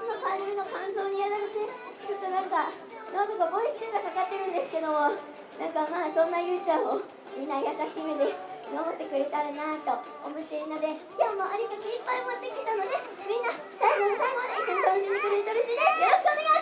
のカーの感想にやられてちょっとなんかなんとかボイスチェーンがかかってるんですけどもなんかまあそんなゆうちゃんをみんな優しめで守ってくれたらなと思っているので今日もありがたいっぱい持ってきたのでみんな最後の最後まで一緒に楽しんでくれる嬉しいです。よろしくお願いします。